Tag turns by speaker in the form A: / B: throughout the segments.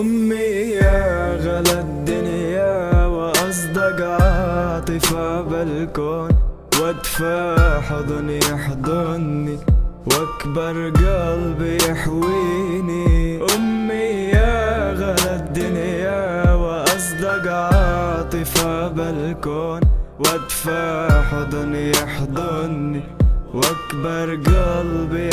A: أمي يا غلا الدنيا وأصدق عاطفة بالكون. وأدفى حضن يحضني وأكبر قلبي يحويني. أمي يا غلا الدنيا وأصدق عاطفة بالكون. وادفى حضن يحضني واكبر قلبي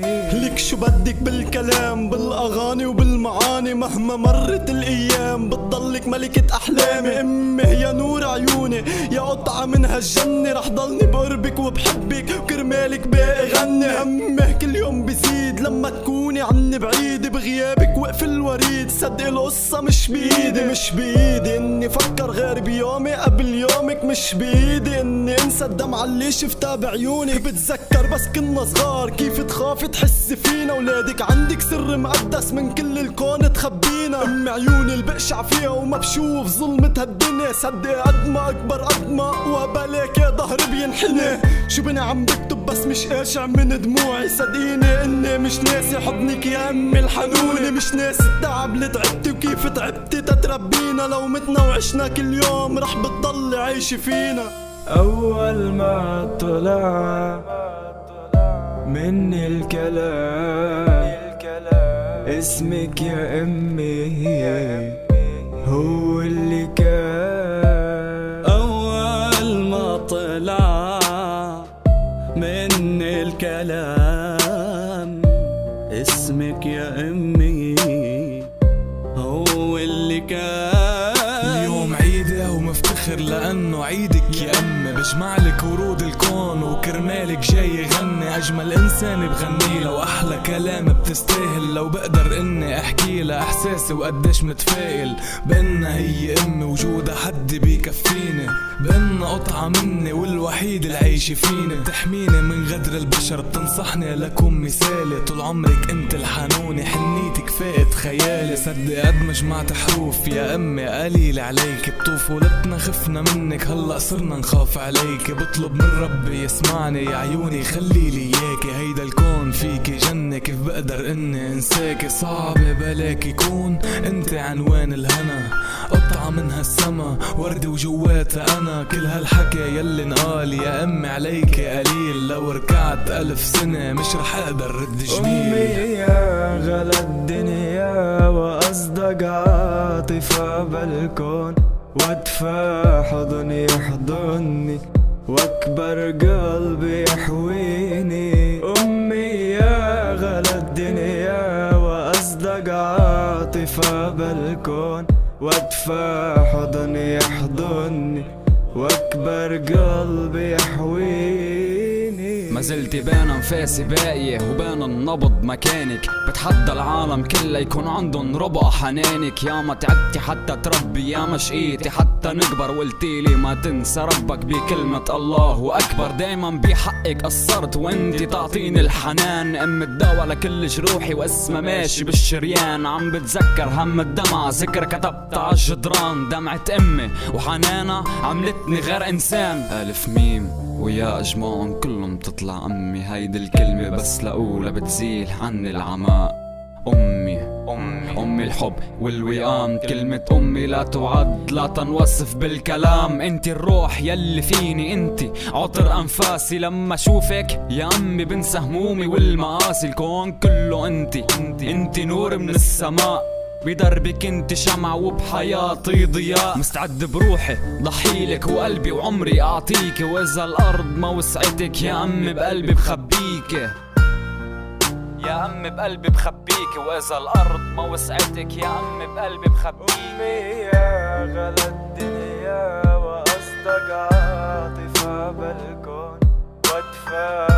A: يحويني
B: لك شو بدك بالكلام بالأغاني وبالمعاني مهما مرت الأيام بتضلك ملكة أحلامي. أمي يا نور عيوني يا قطعة من هالجنة رح ضلني بقربك وبحبك وكرمالك باقي غني. همه كل يوم بزيد لما تكوني عني بعيدة بغيابك وقف الوريد. صدق القصة مش بإيدي مش بإيدي. إني فكر غير بيومي قبل يومك مش بإيدي. إني انسى الدمعة اللي شفتها بعيونك. بتذكر بس كنا صغار كيف تخافي تحسي فينا ولادك عندك سر مقدس من كل الكون تخبينا. أم عيوني البقشع فيها وما بشوف ظلمة هالدنيا. صدق قد ما أكبر قد ما وبلاك يا ظهر بينحني شو بني عم بكتب بس مش قاشع من دموعي. صدقيني إني مش ناسي حضنك يا أمي الحنونة. مش ناسي التعب اللي تعبتي وكيف تعبتي تتربينا. لو متنا وعشنا كل يوم رح بتضلي عايشة فينا.
A: أول ما طلع مني الكلام. اسمك يا أمي هو اللي كان.
B: أول ما طلع من الكلام. اسمك يا أمي هو اللي كان.
C: ومفتخر لأنه عيدك يا أمي. بجمع لك ورود الكون وكرمالك جاي غني أجمل إنسان بغني لو أحلى كلام بتستاهل. لو بقدر إني أحكي لها إحساسي وقديش متفائل. بأنها هي أمي وجودها حد بيكفيني. بأنها قطعة مني والوحيد اللي عايشة فيني. بتحميني من غدر البشر بتنصحني لكون مثالي. طول عمرك أنت الحنونة حنيتك فائت خيالي صدق قد ما جمعت حروف. يا أمي قليل عليك بطفولتنا خفنا منك. هلأ صرنا نخاف عليك. بطلب من ربي يسمعني يا عيوني خليلي إياكي. هيدا الكون فيكي جنة كيف بقدر إني أنساكي؟ صعب بلاك يكون أنت عنوان الهنا. قطعة من هالسما وردي وجواتها أنا. كل هالحكي يلي انقال يا أمي عليكي قليل. لو ركعت ألف سنة مش رح أقدر رد جميل
A: يا غلا الدنيا. وأصدق عاطفة بالكون. وأدفى حضن يحضني وأكبر قلبي يحويني. أمي يا غلا الدنيا وأصدق عاطفة بالكون. وأدفى حضن يحضني وأكبر قلبي يحويني.
D: ما زلت بين أنفاسي باقية وبين النبض مكانك. بتحدى العالم كله يكون عندن ربع حنانك. يا ما تعبتي حتى تربي يا ما شقيتي حتى نكبر. قلتيلي ما تنسى ربك بكلمة الله أكبر. دايما بحقك قصرت وانتي تعطيني الحنان. أم الدواء لكل جروحي واسمها ماشي بالشريان. عم بتذكر هم الدمعة ذكرى كتبت عالجدران دمعة أمي وحنانها عملتني غير إنسان. ألف ميم. ويا أجمعهم كلهم تطلع أمي. هيدي الكلمة بس لأولى بتزيل عني العماء. أمي أمي أمي الحب والوئام. كلمة أمي لا تعد لا تنوصف بالكلام. أنت الروح يلي فيني أنت. عطر أنفاسي لما أشوفك. يا أمي بنسى همومي والمآسي الكون كله انت أنت. أنت نور من السماء. بدربك انت شمع وبحياتي ضياء. مستعد بروحي ضحيلك وقلبي وعمري. أعطيك وإذا الأرض ما وسعتك يا امي بقلبي بخبيك. يا امي بقلبي بخبيك. وإذا الأرض ما وسعتك يا امي بقلبي بخبيك.
A: أمي يا غلا الدنيا واصدق عاطفة بالكون واتفاق